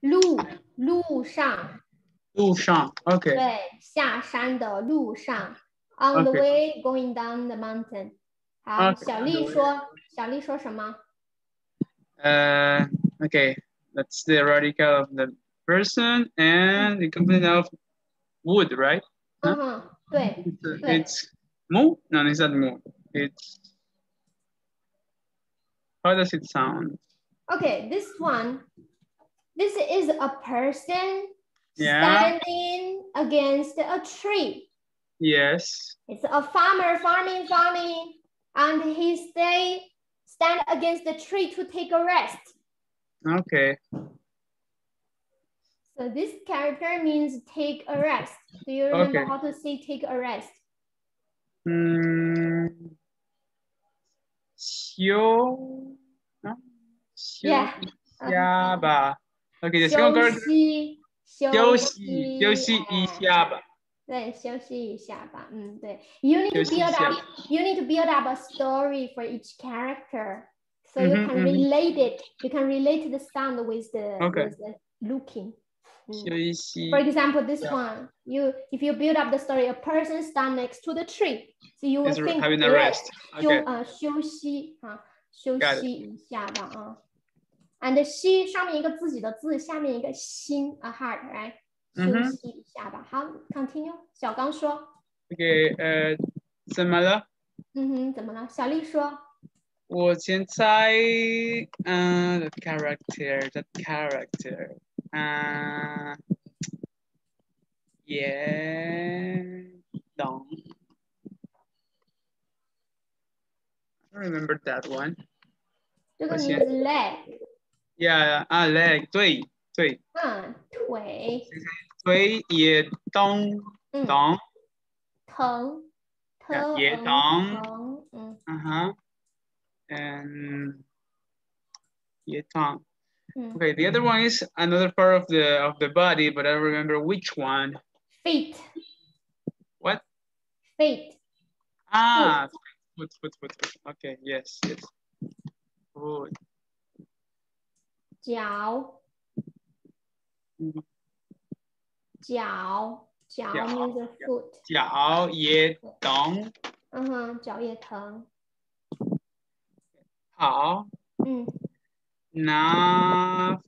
路路上，路上，OK，对，下山的路上，on the Okay. way going down the mountain。好， Okay, 小 on 丽 the way. 说，小丽说什么？ Uh, okay, that's the radical of the person and the component of wood, right? 嗯哼，对， It's, Right. it's mu? No, it's not mu. It's how does it sound? Okay, this one, this is a person yeah. standing against a tree. Yes. It's a farmer farming, farming, and he stay stand against the tree to take a rest. Okay. So this character means take a rest. Do you remember okay. how to say take a rest? Mm, yeah. the second 休 character 息，休休息休息一下吧。对，休息一下吧。嗯，对。You need to 休息一 build 下 up. You need to build up a story for each character, so you Mhm, can mhm. relate it. You can relate the sound with the Okay. with the looking. 嗯休息 For example, this Yeah. one, you if you build up the story, a person stand next to the tree, so you will is think having a rest. rest. 休 Okay. 呃休息啊，休 Got it. 息一下吧啊。 And 息上面一个自己的字，下面一个心，a heart，来休嗯哼息一下吧。好，continue。小刚说， Okay, 呃，怎么了？嗯哼，怎么了？小丽说，我现在，嗯、the character, the character, 嗯、也懂。I don't remember that one. 这个我先名字 leg， Yeah, 啊，leg，对对，嗯，腿，腿也动嗯，动，疼，疼，也疼疼疼，嗯嗯哼，and 也动。嗯 Okay, the other one is another part of the of the body, but I don't remember which one. ，feet， What? feet， Ah, foot, foot, foot, foot. Okay, yes, yes. Foot. 脚，嗯脚，脚脚 means a foot，脚也动，嗯哼，脚也疼，好，嗯，拿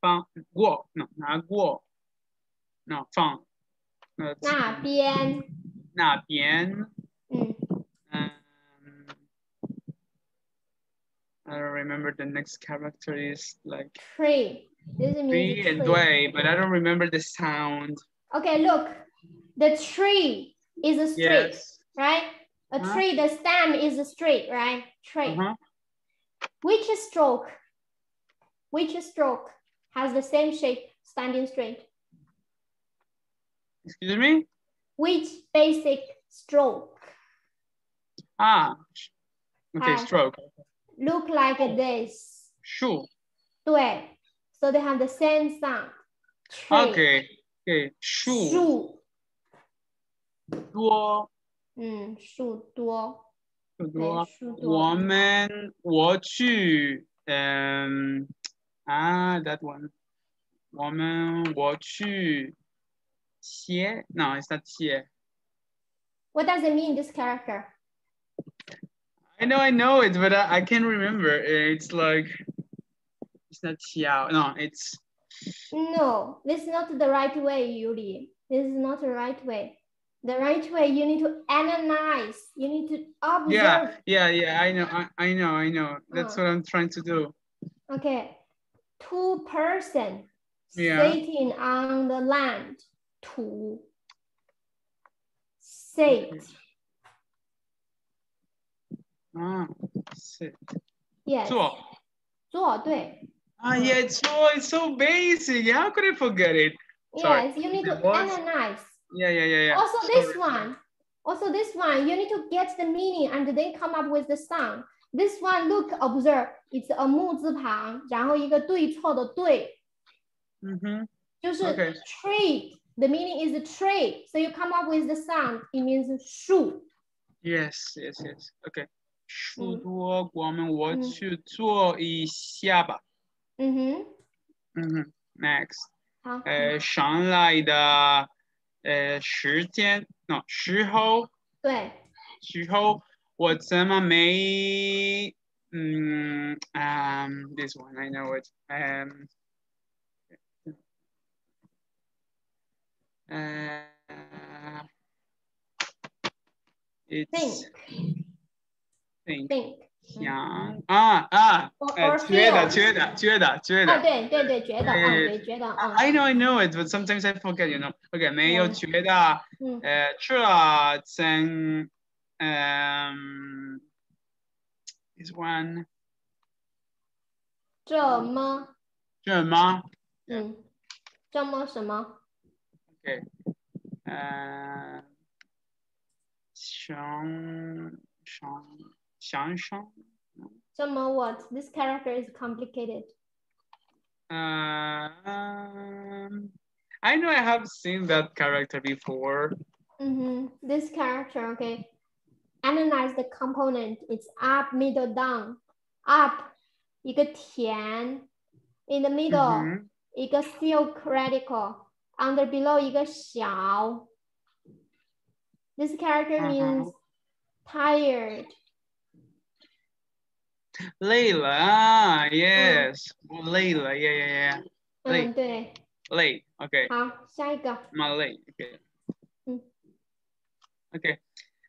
放过，no，拿过，no，放，呃，那边，那边， ，I don't remember the next character is like tree. This means tree and way, but I don't remember the sound. Okay, look, the tree is a straight, Yes. right? A Uh-huh. tree, the stem is a straight, right? Tree. Uh-huh. Which stroke? Which stroke has the same shape, standing straight? Excuse me? Which basic stroke Ah. Okay, Hi. stroke look like this? 树。对, so they have the same sound. Tree. Okay. Okay. 树树，多嗯，树多，树对，多。树多。我们我去嗯啊 that one。我们我去写 no it's not 写 What does it mean, this character? I know I know it but I, I can't remember it's like it's not 写 no it's No, this is not the right way, Yuri. This is not the right way. The right way, you need to analyze. You need to observe. yeah yeah yeah I know I, I know I know that's Uh. what I'm trying to do Okay. Two person Yeah. sitting on the land. 土 sit. ah sit Yes. 坐坐对 Ah, yeah, it's so it's so basic. How could I forget it? Sorry. Yes, you need to It was- analyze. Yeah, yeah, yeah, yeah. Also this Sorry. one. Also this one, you need to get the meaning and then come up with the sound. This one, look, observe. It's a 木字旁，然后一个对错的对， Mm-hmm. 就是 Okay. tree. The meaning is tree. So you come up with the sound. It means 树。 Yes, yes, yes. Okay. 嗯。树多，我们我嗯。去做一下吧。嗯哼。嗯哼，next，好，呃，上来的呃时间，no 时候对，时候我怎么没嗯 um this one I know it um 呃 it's think think think，想啊啊， Or- 呃 or 觉得 feel 觉得觉得觉啊，得。对对对，觉得，嗯，对对，觉得，嗯 I know, I know it, but sometimes I forget, you know. OK，没有嗯觉得，嗯，呃，这真，嗯，this one 这么，这么嗯，这么什么？ OK，呃，想想 想想，这么 what? This character is complicated. 呃，um, I know I have seen that character before. Mm-hmm. This character, okay. Analyze the component. It's up, middle, down. Up, 一个田，in the middle，、嗯一个 silk radical。Under, below 一个小。This character 嗯哼 means tired. 累了啊，Yes，我累了，Yeah Yeah Yeah，累嗯，对。累，OK。好，下一个。蛮累，OK。嗯。 OK，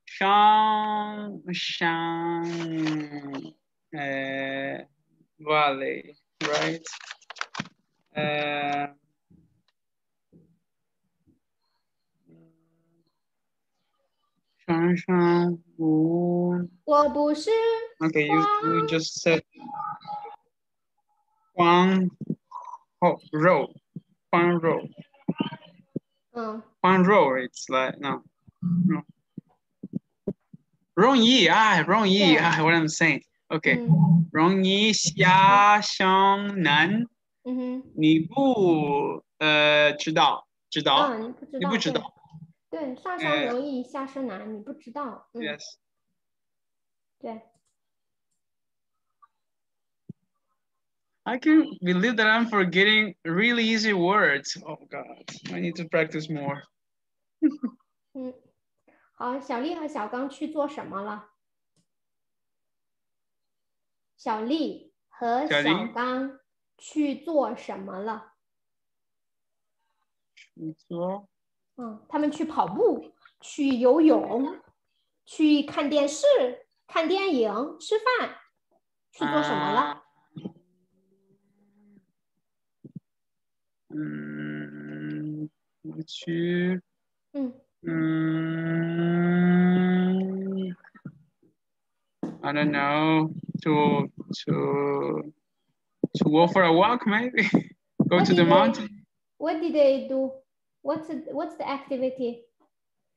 上上呃，valley，right？呃，上 上五我不是。Okay, you you just said 黄后肉，黄肉。嗯，One row, it's like no, no. 容易啊，容易.啊，what I'm saying. Okay，嗯容易下乡难，嗯哼。你不呃知道知道啊，你不知道。对。上呃山容易下山难，你不知道。嗯，？Yes. 对。I can believe that I'm forgetting really easy words. Oh God, I need to practice more. 嗯，好，小丽和小刚去做什么了？小丽和小刚去做什么了？你说嗯，他们去跑步，去游泳，去看电视、看电影、吃饭，去做什么了？啊嗯，我去。嗯 Mm, I don't know. To to to go for a walk, maybe. go What to the did they- mountain. What did they do? What's it, what's the activity?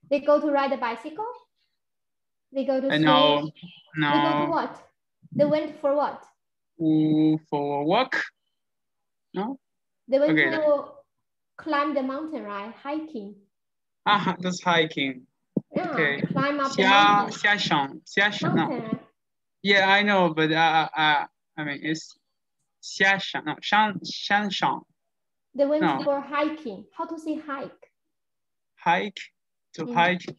They go to ride a bicycle. They go to. Uh, no, no. They go to what? They went for what? For a walk. No. They went okay, to climb the mountain, right? Hiking. Ah, uh -huh, that's hiking. Yeah, okay. Climb up xia, the mountain. Xiaxiang, xiaxiang, mountain. No. Yeah, I know, but uh, uh, uh I mean, it's xiaxiang, no, shang, shang, shang. They went No. for hiking. How to say hike? hike to Mm. hike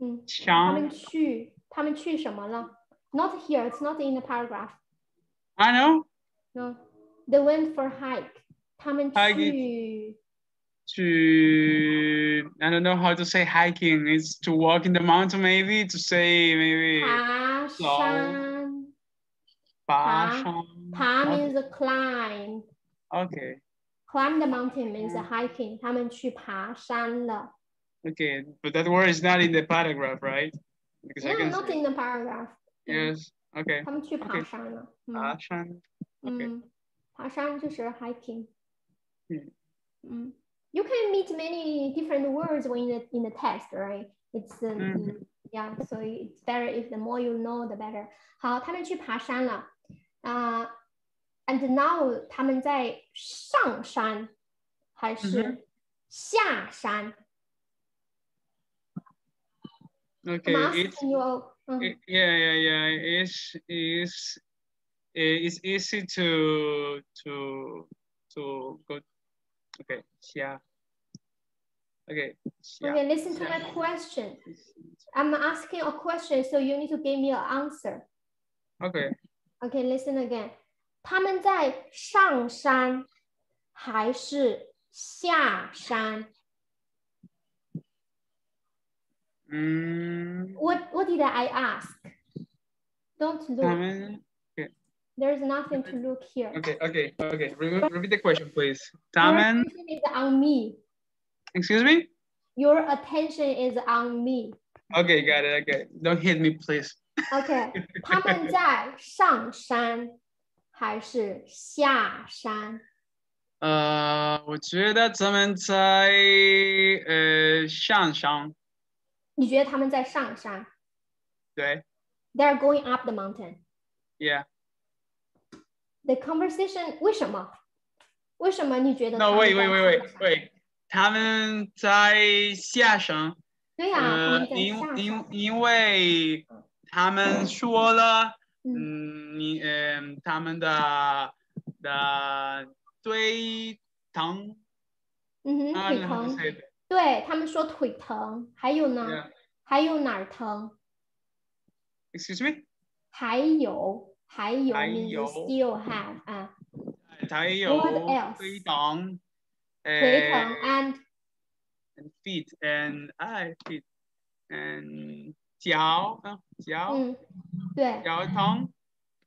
嗯，他山们去，他们去什么了？Not here. It's not in the paragraph. I know No, they went for hike. 他们 Hike. 去 to I don't know how to say hiking. It's to walk in the mountain, maybe to say maybe 爬山。爬爬山。爬 means climb. Okay, Climb the mountain means Mm. hiking. 他们去爬山了。 okay, but that word is not in the paragraph, right? Because I No, can not say, in the paragraph. yes. Okay, 他们去爬 Okay. 山了。爬山。okay. 嗯，爬山就是 hiking。嗯嗯，You can meet many different words when in the in the test, right? It's um, 嗯 yeah, so it's better if the more you know, the better. 好，他们去爬山了啊、 and now 他们在上山还嗯是下山、 Okay, I'm it's asking you. 嗯 it- yeah, yeah, yeah. It's it's it's easy to to to go. Okay, 下。Okay, 下。 Okay, listen to my question. I'm asking a question, so you need to give me an answer. Okay. Okay, listen again. 他们在上山还是下山 Mm, What What did I ask? Don't 他 look. 们 There's nothing to look here. Okay, okay, okay. Re- repeat the question, please. Your 他们 attention is on me. Excuse me? Your attention is on me. Okay, got it. Okay, don't hit me, please. OK，他们在上山 还是下山？呃，我觉得他们在呃上山，你觉得他们在上山对 They're going up the mountain.，Yeah. The conversation 为什么？为什么你觉得 No, wait, wait, wait, wait, wait. 他们在下山，对呀、因下因山。因为他们说了，嗯嗯，你嗯，他们的的腿疼，嗯哼腿疼。对他们说腿疼，还有呢 Yeah. 还有哪儿疼？Excuse me. 还有还有还 means 有 still have 啊，还有?腿疼，腿疼呃 and and feet and eye feet and 脚，嗯，脚嗯，对，脚疼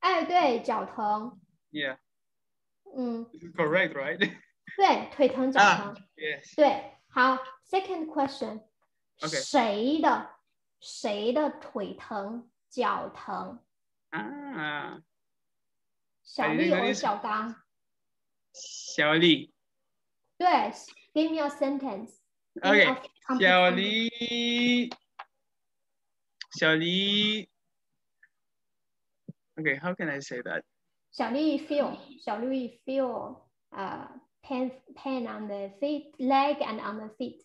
哎对，脚疼，，Yeah, 嗯，this is correct, right? 对，腿疼脚啊疼。Yes. 对，好，second question，、OK 谁的谁的腿疼脚疼？啊，小丽和小刚？小丽对，give me a sentence。a 小丽，小丽，Okay, how can I say that? 小丽 feel，小丽 feel，呃、pain pain on the feet leg and on the feet。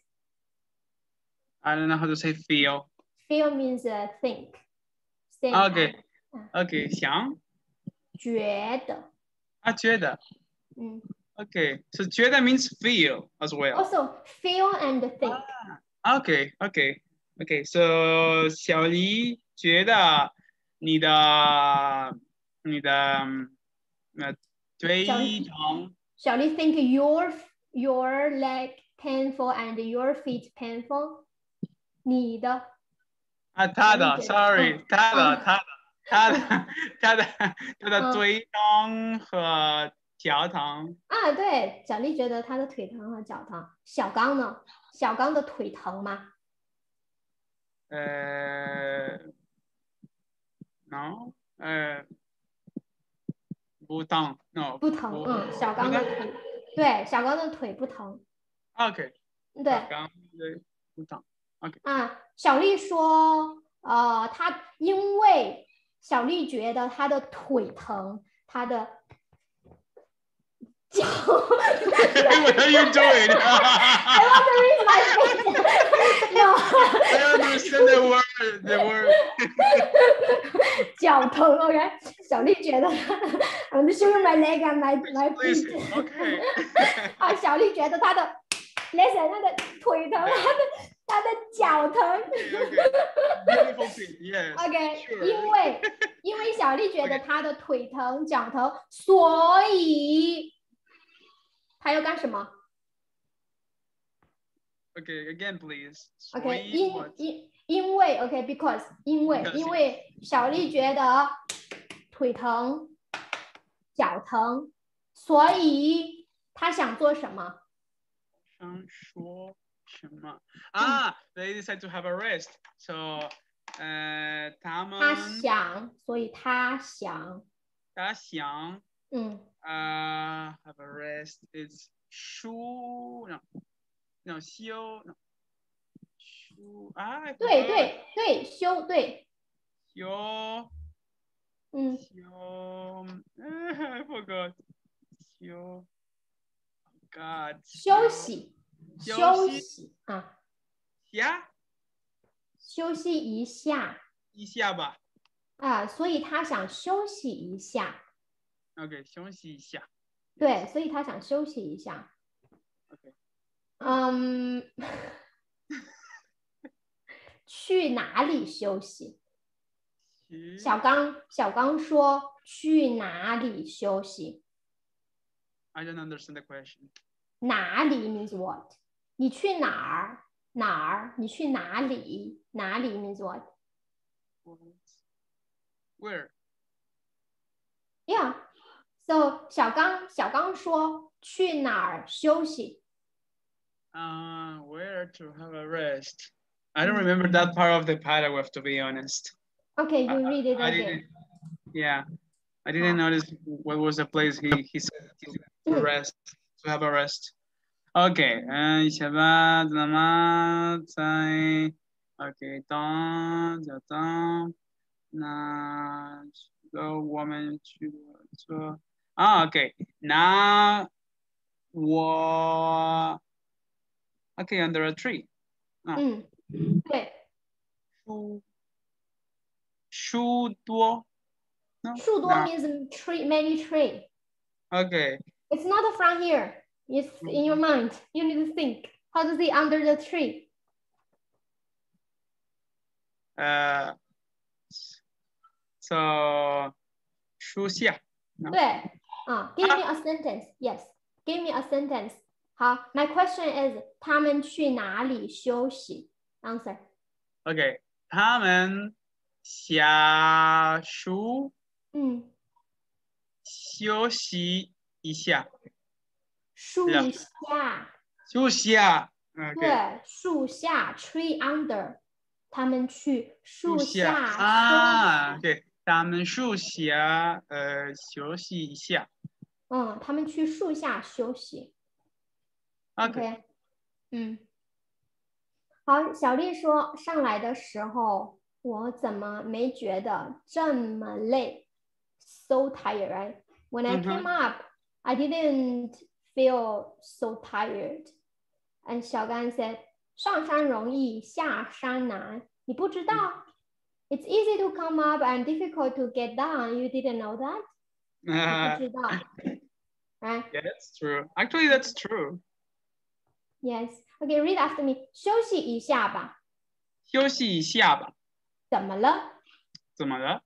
I don't know how to say feel. Feel means uh, think。think OK 嗯 OK，想觉得，啊，觉得嗯 OK，so 觉得 means feel as well. ，also feel and think。 OK OK Okay, so 小丽觉得你的你的呃推崇。小丽 think your your leg painful and your feet painful。你的啊，他的，sorry，他的，他的，他的，他的，他的腿疼和脚疼。啊，对，小丽觉得她的腿疼和脚疼。小刚呢？小刚的腿疼吗？呃，no，呃，不疼，no，不疼，嗯，小刚的腿，对，小刚的腿不疼，OK，对，刚对不疼。啊，小丽说，呃，她因为小丽觉得她的腿疼，她的脚 What are you doing? I want to read my face. no, I don't understand the word. The word. 脚疼，OK。小丽觉得，I'm showing my leg and my my Please, feet。okay. 啊，小丽觉得她的，listen，她的腿疼，她的她的脚疼。okay. OK，因为因为小丽觉得她的腿疼、脚疼，所以她要干什么 Okay. Again, 因因因为 OK，because 因为因为小丽觉得腿疼、脚疼，所以她想做什么？想说什么？啊，they decide to have a rest. So, 呃，他们他想，所以他想，他想嗯，呃 have a rest is 休 no no 休 no 对对对，休对，休嗯，休 I forgot 休 God 休息休休息息啊，下休息一下。一下吧。啊，所以他想休息一下。OK，休息一下。对，所以他想休息一下。OK 嗯，去哪里休息？小刚，小刚说去哪里休息？I don't understand the question. 哪里 means what？你去哪儿？哪儿？你去哪里？哪里 means what？What? Where? Yeah. So 小刚小刚说去哪儿休息？Uh, where to have a rest? I don't remember that part of the paragraph, to be honest. Okay, you read it I, again. yeah, I didn't oh. notice what was the place he, he said to hmm. rest, to have a rest. Okay, uh, Shabbat, Namat, okay, don't, don't, go woman, to, uh, ah, okay, Now, what? okay, under a tree. Oh. Mm. 对，树树多，no，树多那 means tree, many tree. OK， It's not from here. It's in your mind. You need to think. How to say under the tree? 呃，so 树下，no，对，啊，give me a sentence. Yes, give me a sentence. 好，My question is，他们去哪里休息 ？Answer. OK，他们下树嗯，休息一下，树下，休息啊，OK，对，树下，tree under，他们去树树下。下啊休息。，OK，他们树下呃休息一下。嗯，他们去树下休息。，OK，OK，嗯，好，小丽说上来的时候我怎么没觉得这么累？So tired, right? When I 嗯哼 came up, I didn't feel so tired. And 小甘 said, 上山容易，下山难。你不知道？It's easy to come up and difficult to get down. You didn't know that? 你 Uh, 不知道，right? yeah, that's true. Actually, that's true. Yes. Okay, read after me. 休息一下吧。休息一下吧，怎么了？怎么了？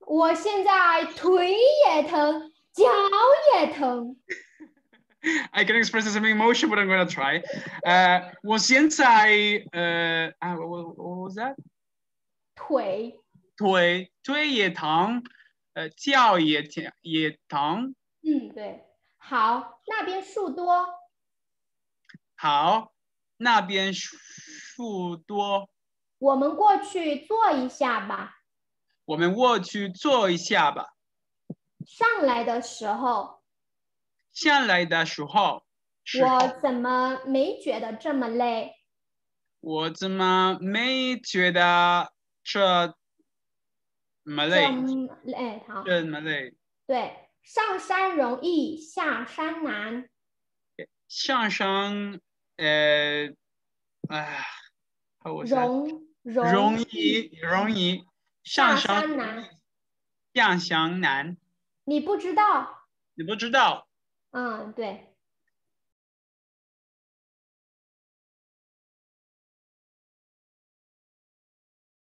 我现在腿也疼，脚也疼。 I can express the same emotion, but I'm gonna try. 呃，我现在呃啊，what what- what was that？腿，腿腿也疼，呃，脚也疼也疼。嗯，对。好，那边树多， 好，那边树多，我们过去坐一下吧。我们过去坐一下吧。上来的时候，下来的时候，我怎么没觉得这么累？我怎么没觉得这么累？累，好，这么累？对。上山容易，下山难。上山，呃，啊，how was that？容容容易容易上下山山难。下山难，你不知道？你不知道嗯，对。